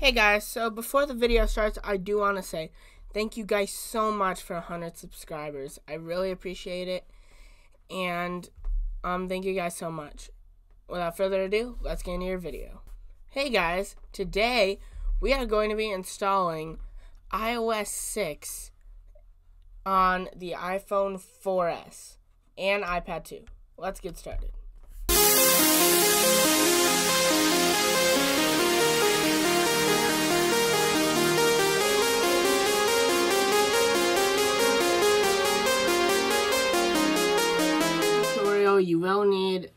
Hey guys, so before the video starts, I do want to say thank you guys so much for 100 subscribers. I really appreciate it. And um thank you guys so much. Without further ado, let's get into your video. Hey guys, today we are going to be installing iOS 6 on the iPhone 4S and iPad 2. Let's get started. You will need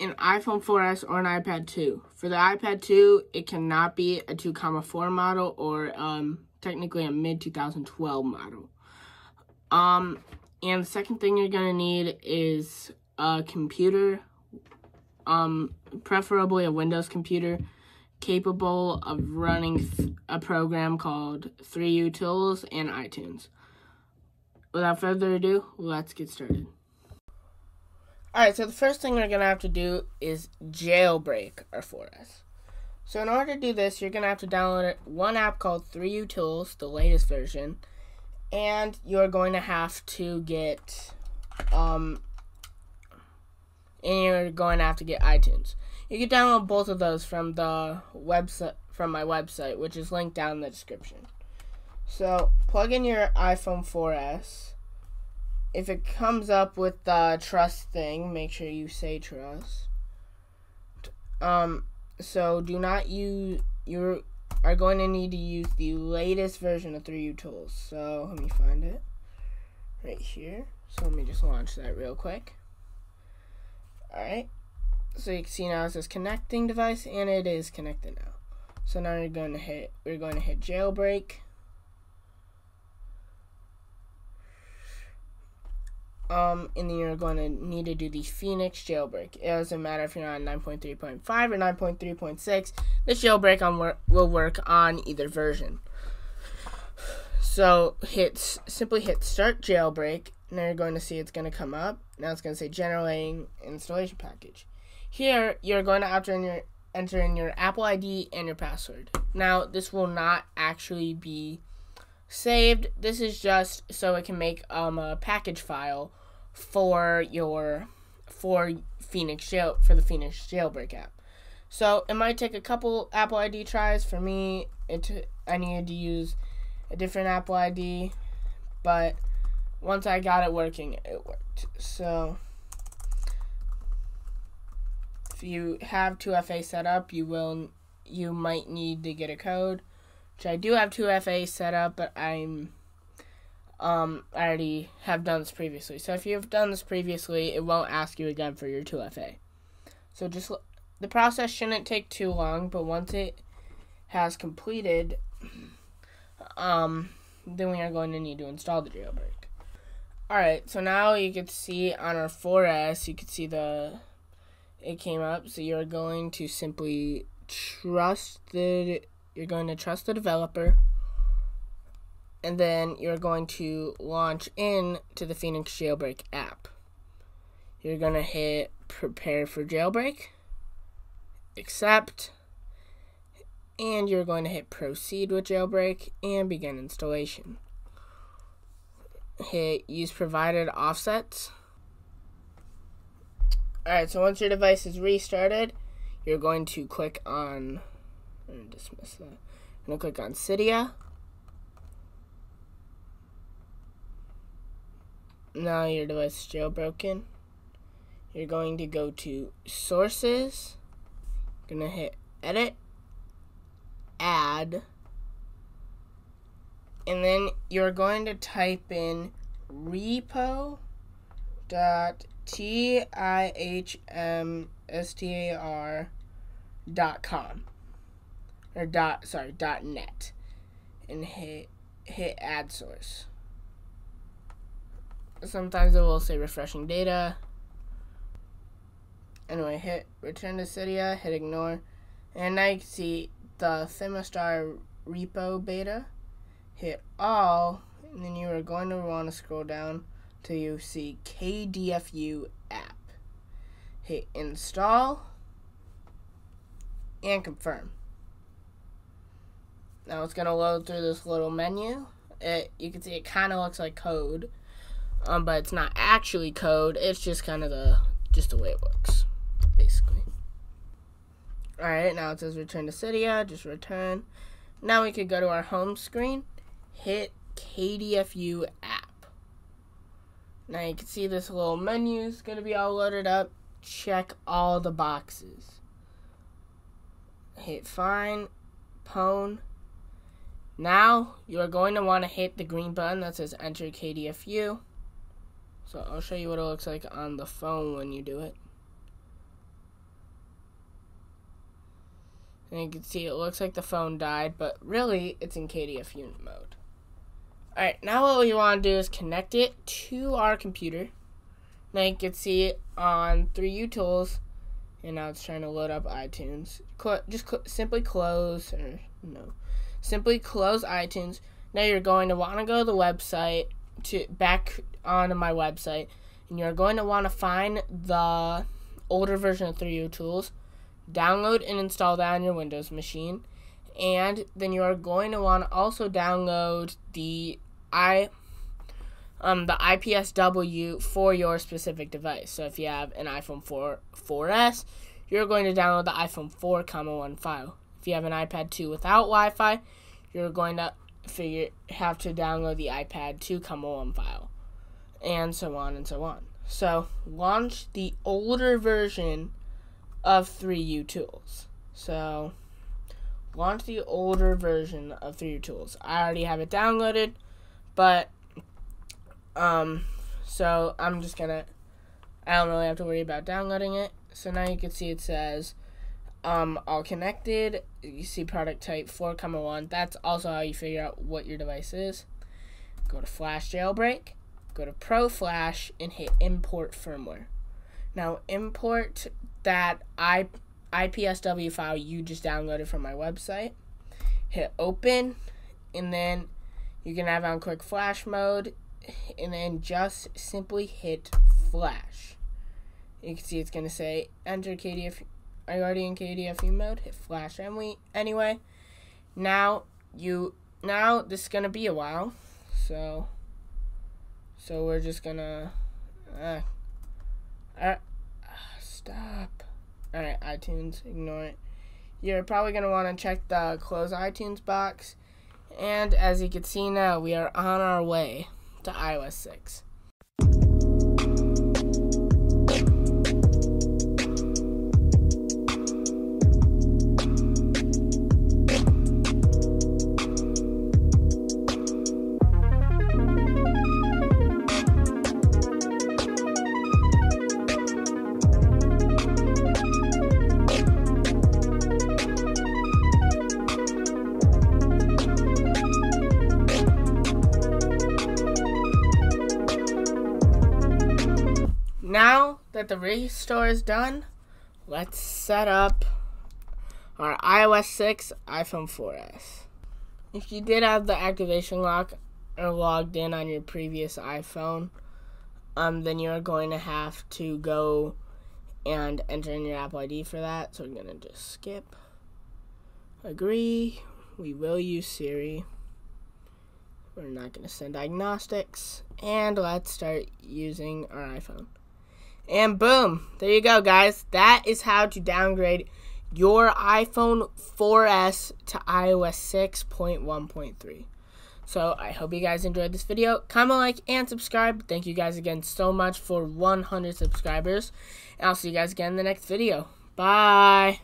an iPhone 4S or an iPad 2. For the iPad 2, it cannot be a 2, 4 model or um, technically a mid 2012 model. Um, and the second thing you're gonna need is a computer, um, preferably a Windows computer, capable of running a program called 3uTools and iTunes. Without further ado, let's get started. Alright, so the first thing you're going to have to do is jailbreak our 4S. So in order to do this, you're going to have to download one app called 3uTools, the latest version, and you're going to have to get, um, and you're going to have to get iTunes. You can download both of those from the website, from my website, which is linked down in the description. So plug in your iPhone 4S if it comes up with the trust thing, make sure you say trust. Um, so do not use, you are going to need to use the latest version of 3U Tools. So let me find it right here. So let me just launch that real quick. Alright, so you can see now it says connecting device and it is connected now. So now you're going to hit, we're going to hit jailbreak. Um, and then you're going to need to do the Phoenix jailbreak. It doesn't matter if you're on 9.3.5 or 9.3.6. This jailbreak on wor will work on either version. So hit simply hit start jailbreak. Now you're going to see it's going to come up. Now it's going to say generating installation package. Here you're going to enter in your enter in your Apple ID and your password. Now this will not actually be saved. This is just so it can make um, a package file for your for Phoenix jail for the Phoenix jailbreak app. So it might take a couple Apple ID tries. For me, it I needed to use a different Apple ID, but once I got it working, it worked. So if you have 2FA set up, you will you might need to get a code which I do have 2FA set up, but I'm um I already have done this previously. So if you've done this previously, it won't ask you again for your 2FA. So just the process shouldn't take too long, but once it has completed, um, then we are going to need to install the jailbreak. Alright, so now you can see on our 4S, you can see the, it came up. So you're going to simply trust the you're going to trust the developer, and then you're going to launch in to the Phoenix Jailbreak app. You're going to hit prepare for jailbreak, accept, and you're going to hit proceed with jailbreak and begin installation. Hit use provided offsets. Alright, so once your device is restarted, you're going to click on To dismiss that. Going to click on Cydia. Now your device is jailbroken. You're going to go to Sources. You're to hit Edit, Add, and then you're going to type in repo dot t i h m s t a r dot com or dot sorry dot net and hit hit add source. Sometimes it will say refreshing data. Anyway, hit return to Cydia, hit ignore, and now you can see the tihmstar repo beta. Hit all, and then you are going to want to scroll down till you see KDFU app. Hit install and confirm. Now it's gonna load through this little menu. It you can see it kind of looks like code, um, but it's not actually code. It's just kind of the just the way it works, basically. All right, now it says return to Cydia. Just return. Now we could go to our home screen, hit KDFU app. Now you can see this little menu is gonna be all loaded up. Check all the boxes. Hit find, pwn now you are going to want to hit the green button that says enter KDFU. So I'll show you what it looks like on the phone when you do it. And you can see it looks like the phone died, but really it's in KDFU mode. Alright, now what we want to do is connect it to our computer. Now you can see it on 3U Tools, and now it's trying to load up iTunes. Cl just cl simply close, or no, simply close iTunes. Now you're going to want to go to the website to back onto my website, and you're going to want to find the older version of 3U Tools, download and install that on your Windows machine, and then you are going to want to also download the i um, the IPSW for your specific device. So if you have an iPhone 4 4S, you're going to download the iPhone 4, comma 1 file. If you have an iPad 2 without Wi-Fi, you're going to figure have to download the iPad 2, comma 1 file, and so on and so on. So launch the older version of 3U Tools. So launch the older version of 3U Tools. I already have it downloaded, but um, so I'm just gonna. I don't really have to worry about downloading it. So now you can see it says um, all connected. You see product type 4, comma 1. That's also how you figure out what your device is. Go to Flash Jailbreak, go to Pro Flash, and hit Import Firmware. Now import that I, IPSW file you just downloaded from my website. Hit Open, and then you can have on Quick Flash mode, and then just simply hit Flash. You can see it's going to say Enter KDF you already in KDFU mode? Hit flash and we anyway. Now you now this is gonna be a while, so so we're just gonna uh, uh stop. Alright, iTunes, ignore it. You're probably gonna want to check the close iTunes box. And as you can see now, we are on our way to iOS 6. That the restore is done, let's set up our iOS 6 iPhone 4S. If you did have the activation lock or logged in on your previous iPhone, um, then you're going to have to go and enter in your Apple ID for that. So we're going to just skip. Agree. We will use Siri. We're not going to send diagnostics. And let's start using our iPhone. And boom, there you go, guys. That is how to downgrade your iPhone 4S to iOS 6.1.3. So I hope you guys enjoyed this video. Comment, like, and subscribe. Thank you guys again so much for 100 subscribers. And I'll see you guys again in the next video. Bye.